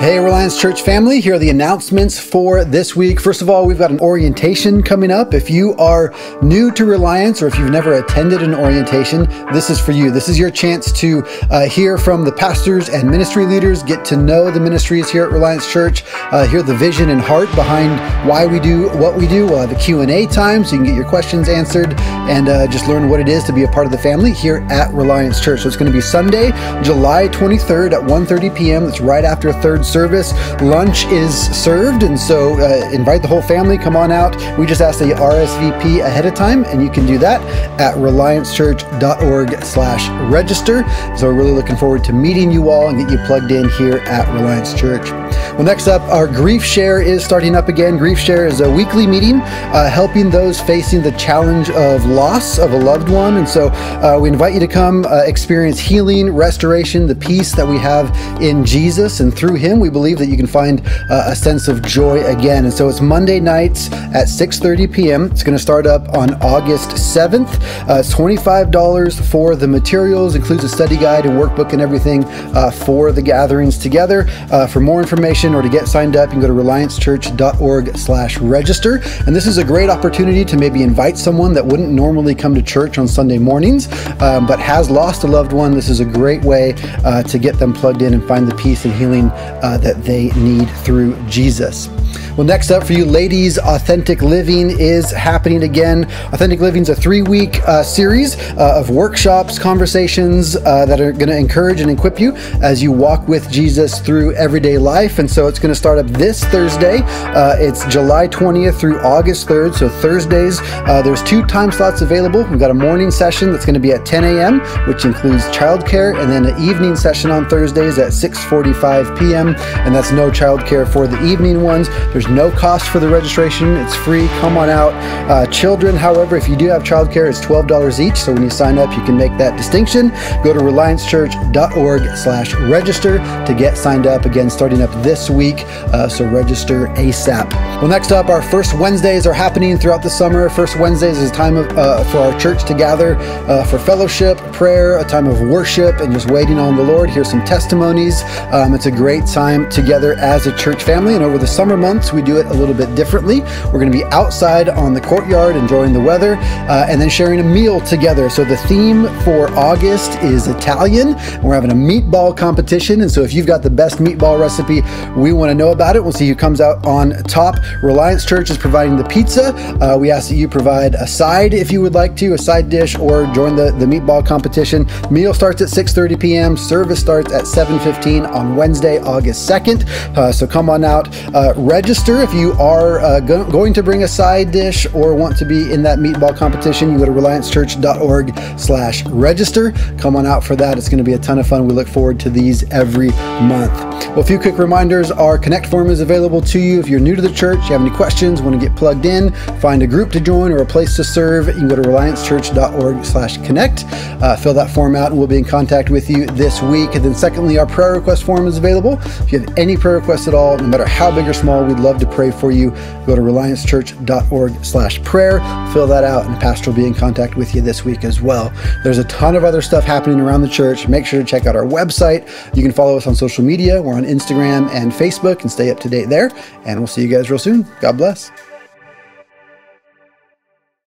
Hey, Reliance Church family, here are the announcements for this week. First of all, we've got an orientation coming up. If you are new to Reliance or if you've never attended an orientation, this is for you. This is your chance to uh, hear from the pastors and ministry leaders, get to know the ministries here at Reliance Church, uh, hear the vision and heart behind why we do what we do. We'll have a Q&A time so you can get your questions answered and uh, just learn what it is to be a part of the family here at Reliance Church. So it's going to be Sunday, July 23rd at 1.30 p.m. That's right after third service. Lunch is served, and so uh, invite the whole family. Come on out. We just ask that you RSVP ahead of time, and you can do that at reliancechurch.org/register. So we're really looking forward to meeting you all and get you plugged in here at Reliance Church. Well, next up, our Grief Share is starting up again. Grief Share is a weekly meeting uh, helping those facing the challenge of loss of a loved one. And so uh, we invite you to come uh, experience healing, restoration, the peace that we have in Jesus. And through Him, we believe that you can find uh, a sense of joy again. And so it's Monday nights at 6.30 p.m. It's going to start up on August 7th. Uh, it's $25 for the materials, includes a study guide and workbook and everything uh, for the gatherings together. for more information or to get signed up, you can go to reliancechurch.org slash register. And this is a great opportunity to maybe invite someone that wouldn't normally come to church on Sunday mornings, um, but has lost a loved one. This is a great way uh, to get them plugged in and find the peace and healing uh, that they need through Jesus. Well, next up for you ladies, Authentic Living is happening again. Authentic Living is a three week uh, series uh, of workshops, conversations uh, that are going to encourage and equip you as you walk with Jesus through everyday life. And so it's going to start up this Thursday. Uh, it's July 20th through August 3rd. So Thursdays, uh, there's two time slots available. We've got a morning session that's going to be at 10 a.m., which includes childcare, and then an evening session on Thursdays at 6:45 p.m. And that's no childcare for the evening ones. There's no cost for the registration. It's free. Come on out. Uh, children, however, if you do have childcare, it's $12 each. So when you sign up, you can make that distinction. Go to reliancechurch.org slash register to get signed up. Again, starting up this week. Uh, so register ASAP. Well, next up, our first Wednesdays are happening throughout the summer. First Wednesdays is a time of, uh, for our church to gather uh, for fellowship, prayer, a time of worship, and just waiting on the Lord. Here's some testimonies. Um, it's a great time together as a church family. And over the summer months, we do it a little bit differently. We're going to be outside on the courtyard enjoying the weather uh, and then sharing a meal together. So the theme for August is Italian. We're having a meatball competition. And so if you've got the best meatball recipe, we want to know about it. We'll see who comes out on top. Reliance Church is providing the pizza. Uh, we ask that you provide a side if you would like to, a side dish, or join the, the meatball competition. Meal starts at 6.30 p.m. Service starts at 7.15 on Wednesday, August 2nd. Uh, so come on out. Uh, register if you are uh, go- going to bring a side dish or want to be in that meatball competition. You go to reliancechurch.org slash register. Come on out for that. It's going to be a ton of fun. We look forward to these every month. Well, a few quick reminders. Our Connect form is available to you. If you're new to the church, you have any questions, want to get plugged in, find a group to join or a place to serve, you can go to reliancechurch.org slash connect. Uh, fill that form out and we'll be in contact with you this week. And then secondly, our prayer request form is available. If you have any prayer requests at all, no matter how big or small, we'd love to pray for you. Go to reliancechurch.org slash prayer, fill that out, and Pastor will be in contact with you this week as well. There's a ton of other stuff happening around the church. Make sure to check out our website. You can follow us on social media. We're on Instagram and Facebook and stay up to date there. And we'll see you guys real soon. God bless.